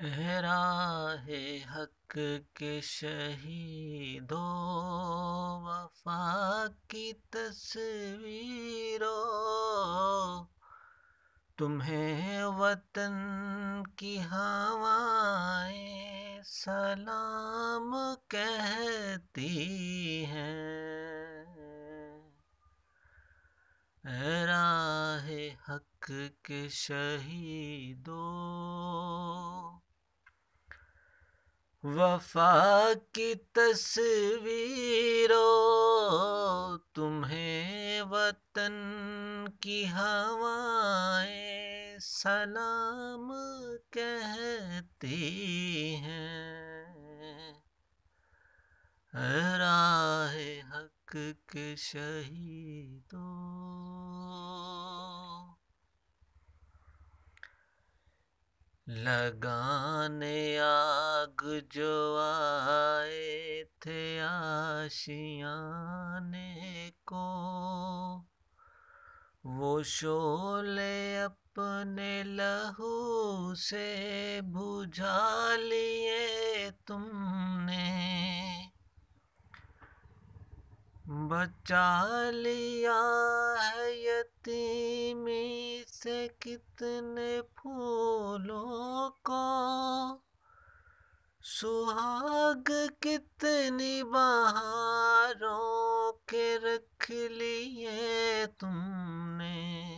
राहे हक के शहीदो, वफा की तस्वीरों। तुम्हें वतन की हवाएँ सलाम कहती हैं। राहे हक के शहीदों वफा की तस्वीरों तुम्हें वतन की हवाएँ सलाम कहती हैं। राह हक के शहीदों लगाने आग जो आए थे आशियाने को, वो शोले अपने लहू से बुझा लिए तुमने। बचा लिया है यतीमी से कितने फूलों को, सुहाग कितनी बहारों के रख लिए तुमने।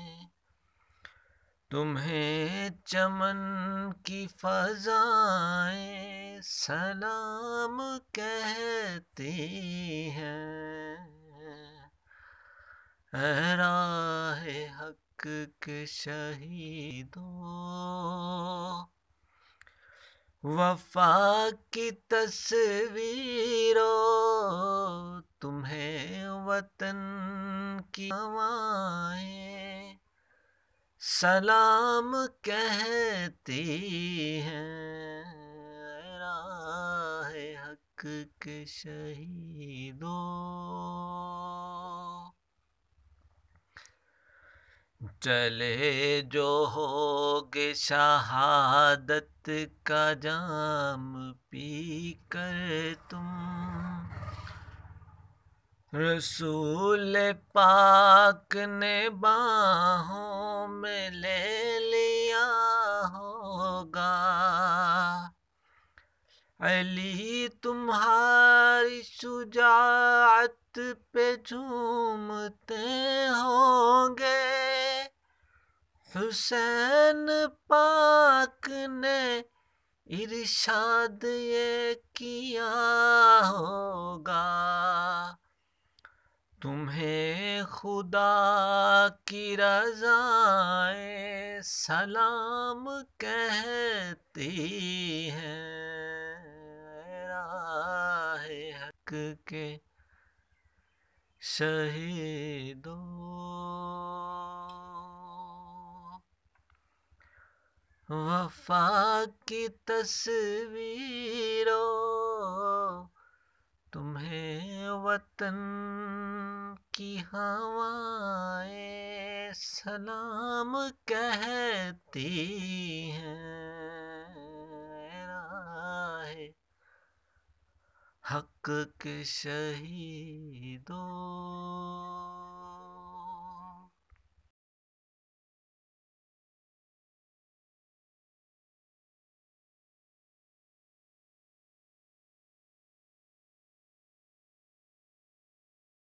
तुम्हें चमन की फजाएँ सलाम कहती हैं। राह हक के शहीदों। वफा की तस्वीरों, तुम्हें वतन की हवाएँ सलाम कहती हैं, राह हक के शहीदों। चले जो होगे शहादत का जाम पी कर तुम। रसूल पाक ने बाहों में ले लिया होगा। अली तुम्हारी शुजात पे झूमते होंगे। हुसैन पाक ने इरशाद ये किया होगा। तुम्हें खुदा की रजाए सलाम कहती हैं। के शहीदों वफा की तस्वीरों तुम्हें वतन की हवाएँ सलाम कहती हैं। हक के शहीदों